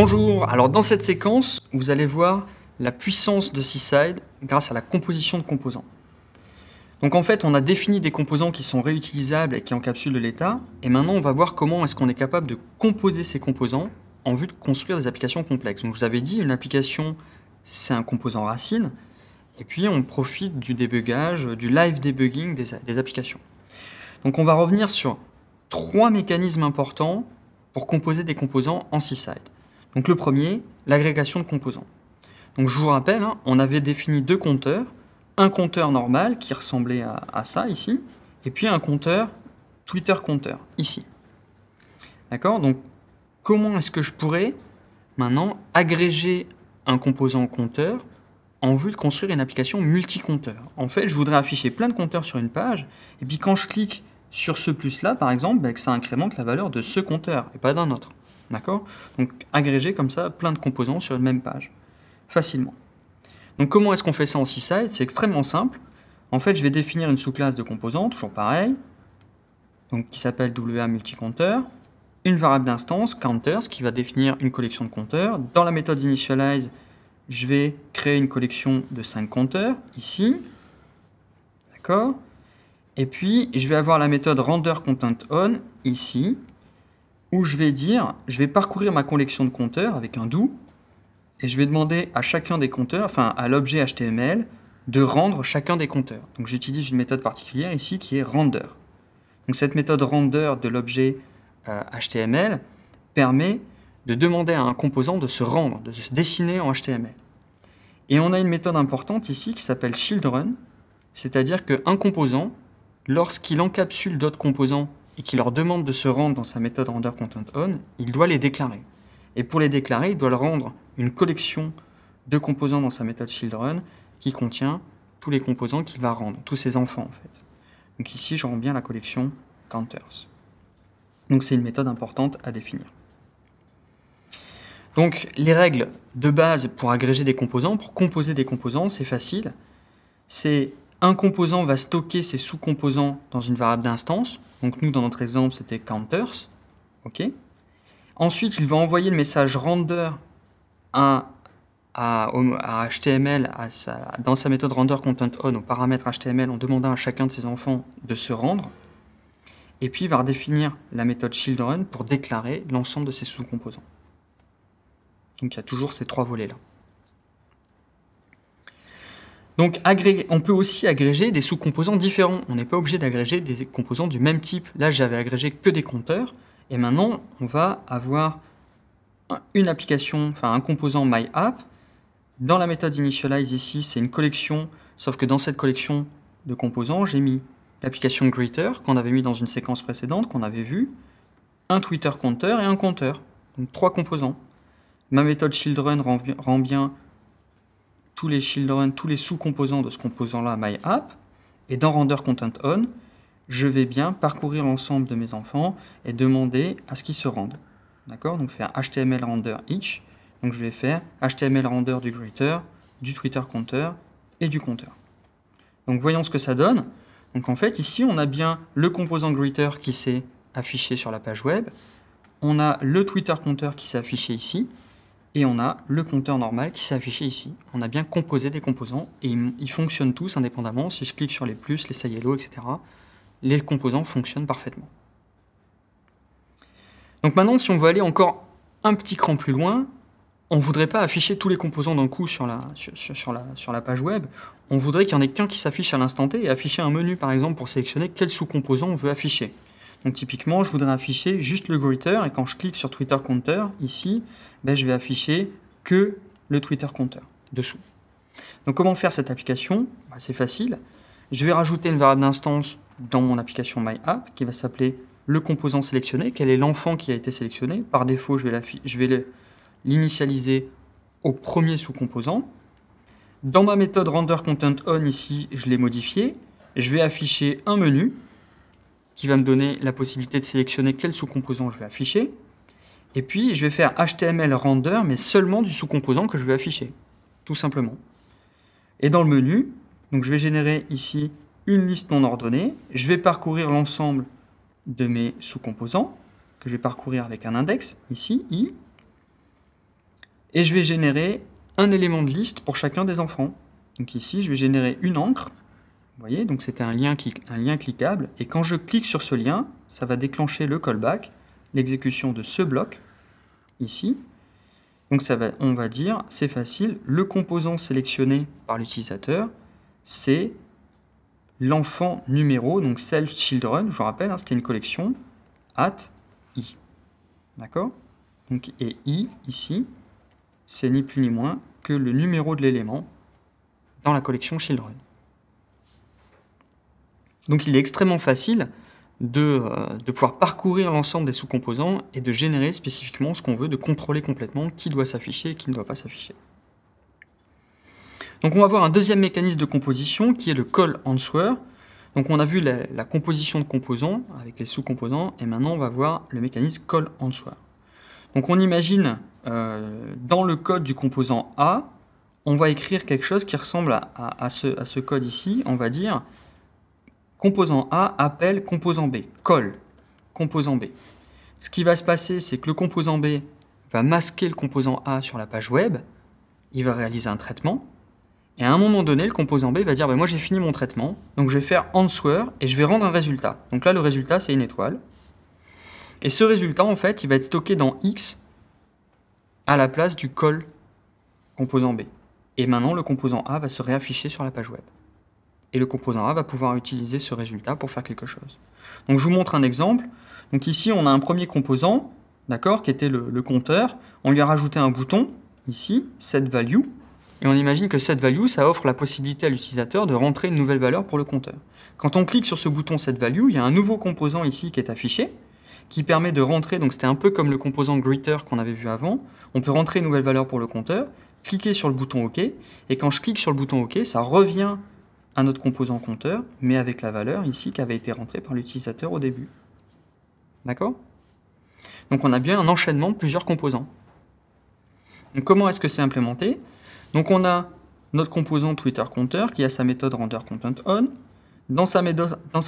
Bonjour, alors dans cette séquence, vous allez voir la puissance de Seaside grâce à la composition de composants. Donc en fait, on a défini des composants qui sont réutilisables et qui encapsulent de l'état, et maintenant on va voir comment est-ce qu'on est capable de composer ces composants en vue de construire des applications complexes. Donc je vous avais dit, une application, c'est un composant racine, et puis on profite du débugage, du live debugging des, applications. Donc on va revenir sur trois mécanismes importants pour composer des composants en Seaside. Donc le premier, l'agrégation de composants. Donc je vous rappelle, hein, on avait défini deux compteurs, un compteur normal qui ressemblait à, ça ici, et puis un compteur Twitter compteur ici. D'accord? Donc comment est-ce que je pourrais maintenant agréger un composant compteur en vue de construire une application multi-compteur? En fait, je voudrais afficher plein de compteurs sur une page, et puis quand je clique sur ce plus-là, par exemple, que ça incrémente la valeur de ce compteur et pas d'un autre. D'accord? Donc agréger comme ça plein de composants sur une même page, facilement. Donc comment est-ce qu'on fait ça en Seaside C'est extrêmement simple. En fait, je vais définir une sous-classe de composants, toujours pareil, donc qui s'appelle WA multicompteur, une variable d'instance, counters, qui va définir une collection de compteurs. Dans la méthode initialize, je vais créer une collection de 5 compteurs, ici. D'accord? Et puis, je vais avoir la méthode renderContentOn, ici, où je vais dire, je vais parcourir ma collection de compteurs avec un do, et je vais demander à chacun des compteurs, enfin à l'objet HTML, de rendre chacun des compteurs. Donc j'utilise une méthode particulière ici qui est render. Donc cette méthode render de l'objet HTML euh, permet de demander à un composant de se rendre, de se dessiner en HTML. Et on a une méthode importante ici qui s'appelle children, c'est-à-dire qu'un composant, lorsqu'il encapsule d'autres composants et qu'il leur demande de se rendre dans sa méthode renderContentOn, il doit les déclarer. Et pour les déclarer, il doit leur rendre une collection de composants dans sa méthode children qui contient tous les composants qu'il va rendre, tous ses enfants en fait. Donc ici, je rends bien la collection counters. Donc c'est une méthode importante à définir. Donc les règles de base pour agréger des composants, pour composer des composants, c'est facile. C'est un composant va stocker ses sous-composants dans une variable d'instance. Donc nous, dans notre exemple, c'était counters. ok Ensuite, il va envoyer le message render à, HTML dans sa méthode renderContentOn au paramètre HTML en demandant à chacun de ses enfants de se rendre. Et puis, il va redéfinir la méthode children pour déclarer l'ensemble de ses sous-composants. Donc, il y a toujours ces trois volets-là. Donc on peut aussi agréger des sous-composants différents. On n'est pas obligé d'agréger des composants du même type. Là, j'avais agrégé que des compteurs. Et maintenant, on va avoir une application, enfin un composant myApp. Dans la méthode initialize ici, c'est une collection, sauf que dans cette collection de composants, j'ai mis l'application greeter qu'on avait mis dans une séquence précédente, qu'on avait vu, un Twitter compteur et un compteur. Donc trois composants. Ma méthode children rend bien tous les sous-composants de ce composant-là myApp, et dans renderContentOn, je vais bien parcourir l'ensemble de mes enfants et demander à ce qu'ils se rendent. D'accord? Donc faire HTML render each. Donc je vais faire HTML render du greeter, du Twitter compteur et du compteur. Donc voyons ce que ça donne. Donc en fait ici on a bien le composant greeter qui s'est affiché sur la page web. On a le Twitter compteur qui s'est affiché ici et on a le compteur normal qui s'est affiché ici. On a bien composé des composants et ils, fonctionnent tous indépendamment. Si je clique sur les plus, les sayello, etc., les composants fonctionnent parfaitement. Donc maintenant, si on veut aller encore un petit cran plus loin, on ne voudrait pas afficher tous les composants d'un coup sur la, sur, la, sur la page web. On voudrait qu'il n'y en ait qu'un qui s'affiche à l'instant T et afficher un menu, par exemple, pour sélectionner quel sous-composant on veut afficher. Donc typiquement, je voudrais afficher juste le greeter et quand je clique sur Twitter Counter, ici, ben, je vais afficher que le Twitter Counter dessous. Donc comment faire cette application? Ben, C'est facile. Je vais rajouter une variable d'instance dans mon application MyApp qui va s'appeler le composant sélectionné, quel est l'enfant qui a été sélectionné. Par défaut, je vais l'initialiser au premier sous-composant. Dans ma méthode renderContentOn ici, je l'ai modifié. Je vais afficher un menu qui va me donner la possibilité de sélectionner quel sous-composant je vais afficher. Et puis, je vais faire HTML render, mais seulement du sous-composant que je veux afficher, tout simplement. Et dans le menu, donc je vais générer ici une liste non ordonnée. Je vais parcourir l'ensemble de mes sous-composants, que je vais parcourir avec un index, ici, i. et je vais générer un élément de liste pour chacun des enfants. Donc ici, je vais générer une encre. Vous voyez, donc c'était un lien, cliquable. Et quand je clique sur ce lien, ça va déclencher le callback, l'exécution de ce bloc, ici. Donc on va dire, c'est facile, le composant sélectionné par l'utilisateur, c'est l'enfant numéro, donc self children, je vous rappelle, hein, c'était une collection, at i. D'accord? Et i, ici, c'est ni plus ni moins que le numéro de l'élément dans la collection children. Donc il est extrêmement facile euh, de, pouvoir parcourir l'ensemble des sous-composants et de générer spécifiquement ce qu'on veut, de contrôler complètement qui doit s'afficher et qui ne doit pas s'afficher. Donc on va voir un deuxième mécanisme de composition qui est le call answer. Donc on a vu la, composition de composants avec les sous-composants et maintenant on va voir le mécanisme call answer. Donc on imagine euh, dans le code du composant A, on va écrire quelque chose qui ressemble à ce code ici. On va dire Composant A appelle composant B, call composant B. Ce qui va se passer, c'est que le composant B va masquer le composant A sur la page web, il va réaliser un traitement, et à un moment donné, le composant B va dire bah, Moi j'ai fini mon traitement, donc je vais faire answer et je vais rendre un résultat. Donc là, le résultat, c'est une étoile. Et ce résultat, en fait, il va être stocké dans X à la place du call composant B. Et maintenant, le composant A va se réafficher sur la page web et le composant A va pouvoir utiliser ce résultat pour faire quelque chose. Donc je vous montre un exemple. Donc ici, on a un premier composant, d'accord, qui était le, compteur. On lui a rajouté un bouton, ici, setValue, et on imagine que setValue, ça offre la possibilité à l'utilisateur de rentrer une nouvelle valeur pour le compteur. Quand on clique sur ce bouton setValue, il y a un nouveau composant ici qui est affiché, qui permet de rentrer, donc c'était un peu comme le composant greeter qu'on avait vu avant, on peut rentrer une nouvelle valeur pour le compteur, cliquer sur le bouton OK, et quand je clique sur le bouton OK, ça revient un autre composant compteur, mais avec la valeur ici qui avait été rentrée par l'utilisateur au début. D'accord? Donc on a bien un enchaînement de plusieurs composants. Comment est-ce que c'est implémenté? Donc on a notre composant Twitter Counter qui a sa méthode render content on. Dans sa, méthode, dans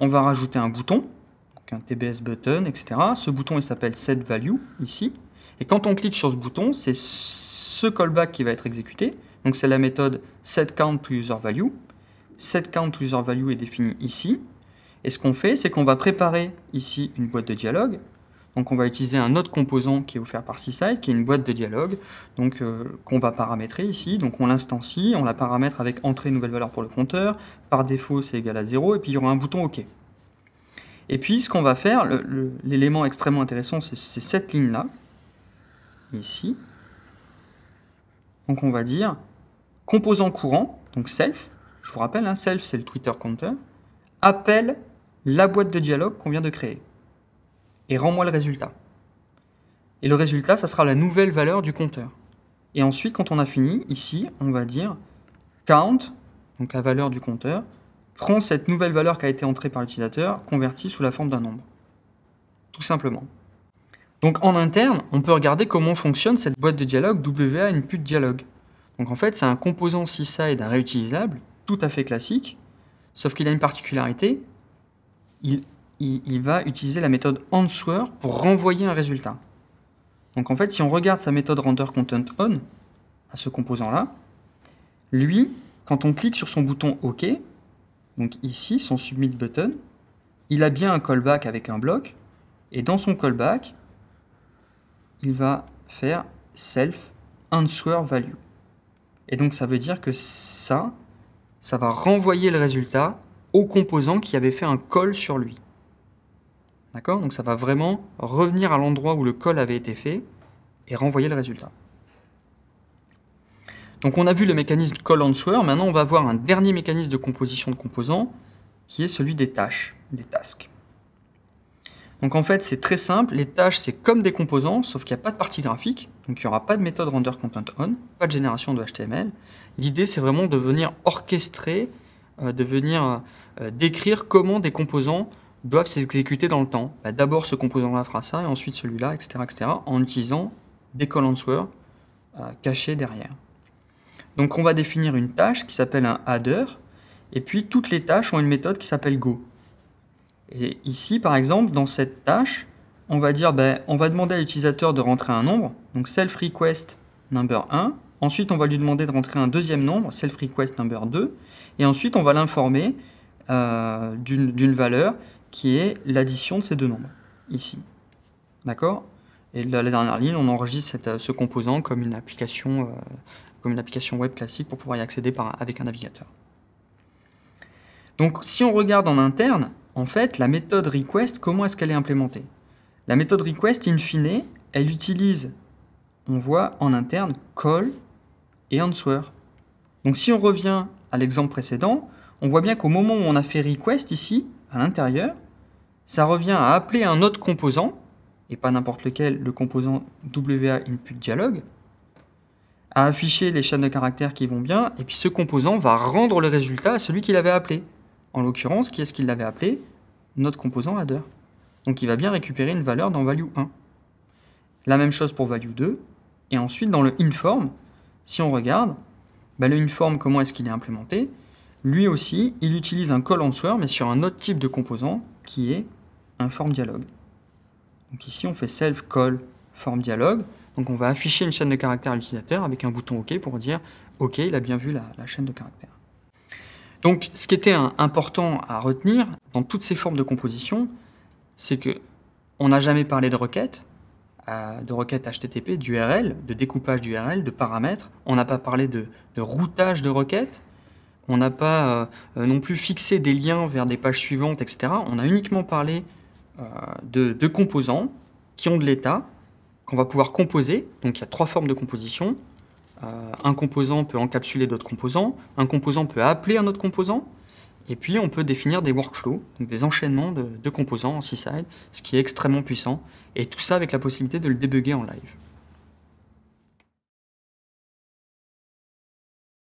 on va rajouter un bouton, un TBS button, etc. Ce bouton il s'appelle setValue ici. Et quand on clique sur ce bouton, c'est ce callback qui va être exécuté. Donc c'est la méthode setCountToUserValue. SetCountToUserValue est définie ici. Et ce qu'on fait, c'est qu'on va préparer ici une boîte de dialogue. Donc on va utiliser un autre composant qui est offert par Seaside, qui est une boîte de dialogue, donc euh, qu'on va paramétrer ici. Donc on l'instancie, on la paramètre avec entrée nouvelle valeur pour le compteur. Par défaut, c'est égal à 0, et puis il y aura un bouton OK. Et puis ce qu'on va faire, l'élément extrêmement intéressant, c'est cette ligne-là, ici. Donc on va dire composant courant, donc self, je vous rappelle, hein, self c'est le Twitter counter, appelle la boîte de dialogue qu'on vient de créer et rends-moi le résultat. Et le résultat, ça sera la nouvelle valeur du compteur. Et ensuite, quand on a fini, ici, on va dire count, donc la valeur du compteur, prend cette nouvelle valeur qui a été entrée par l'utilisateur, convertie sous la forme d'un nombre. Tout simplement. Donc en interne, on peut regarder comment fonctionne cette boîte de dialogue WA input dialogue. Donc en fait, c'est un composant Seaside réutilisable, tout à fait classique, sauf qu'il a une particularité, il, va utiliser la méthode answer pour renvoyer un résultat. Donc en fait, si on regarde sa méthode render content on, à ce composant-là, lui, quand on clique sur son bouton OK, donc ici, son submit button, il a bien un callback avec un bloc, et dans son callback, il va faire self answer value. Et donc ça veut dire que ça, ça va renvoyer le résultat au composant qui avait fait un call sur lui. D'accord? Donc ça va vraiment revenir à l'endroit où le call avait été fait et renvoyer le résultat. Donc on a vu le mécanisme call answer, maintenant on va voir un dernier mécanisme de composition de composants qui est celui des tâches, des tasks. Donc en fait, c'est très simple. Les tâches, c'est comme des composants, sauf qu'il n'y a pas de partie graphique. Donc il n'y aura pas de méthode render content on, pas de génération de HTML. L'idée, c'est vraiment de venir orchestrer, euh, de venir euh, décrire comment des composants doivent s'exécuter dans le temps. Bah, d'abord, ce composant-là fera ça, et ensuite celui-là, etc., etc., en utilisant des call answers euh, cachés derrière. Donc on va définir une tâche qui s'appelle un adder, et puis toutes les tâches ont une méthode qui s'appelle go. Et ici, par exemple, dans cette tâche, on va dire, ben, on va demander à l'utilisateur de rentrer un nombre, donc self request number 1. Ensuite, on va lui demander de rentrer un deuxième nombre, self request number 2. Et ensuite, on va l'informer euh, d'une valeur qui est l'addition de ces deux nombres, ici. D'accord? Et la, dernière ligne, on enregistre cette, ce composant comme une, application, euh, comme une application web classique pour pouvoir y accéder avec un navigateur. Donc, si on regarde en interne, en fait, la méthode request, comment est-ce qu'elle est implémentée? La méthode request, in fine, elle utilise, on voit en interne, call et answer. Donc si on revient à l'exemple précédent, on voit bien qu'au moment où on a fait request ici, à l'intérieur, ça revient à appeler un autre composant, et pas n'importe lequel, le composant WA input dialog, à afficher les chaînes de caractères qui vont bien, et puis ce composant va rendre le résultat à celui qui l'avait appelé. En l'occurrence, qui est-ce qu'il l'avait appelé? Notre composant adder. Donc il va bien récupérer une valeur dans value 1. La même chose pour value 2. Et ensuite, dans le inform, si on regarde, bah, le inform, comment est-ce qu'il est implémenté? Lui aussi, il utilise un call answer, mais sur un autre type de composant, qui est un form dialogue. Donc ici, on fait self call form dialogue. Donc on va afficher une chaîne de caractères à l'utilisateur avec un bouton OK pour dire OK, il a bien vu la, la chaîne de caractères. Donc ce qui était important à retenir dans toutes ces formes de composition, c'est que on n'a jamais parlé de requêtes, euh, de requêtes HTTP, d'URL, de découpage d'URL, de paramètres. On n'a pas parlé de, routage de requêtes. On n'a pas euh, non plus fixé des liens vers des pages suivantes, etc. On a uniquement parlé euh, de, composants qui ont de l'état, qu'on va pouvoir composer. Donc il y a trois formes de composition. Un composant peut encapsuler d'autres composants. Un composant peut appeler un autre composant. Et puis on peut définir des workflows, des enchaînements de, de composants en C-side, ce qui est extrêmement puissant. Et tout ça avec la possibilité de le débugger en live.